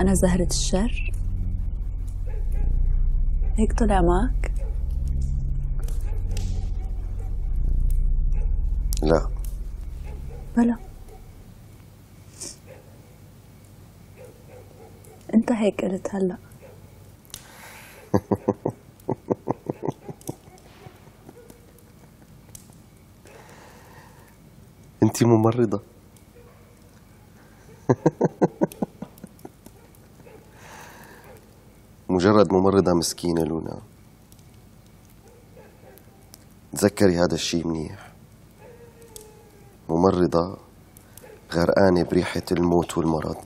أنا زهرة الشر. هيك طلع معك؟ لا. بلا. أنت هيك قلت هلأ. انت ممرضة. مجرد ممرضة مسكينة لونا. تذكري هذا الشي منيح. ممرضة غرقانة بريحة الموت والمرض.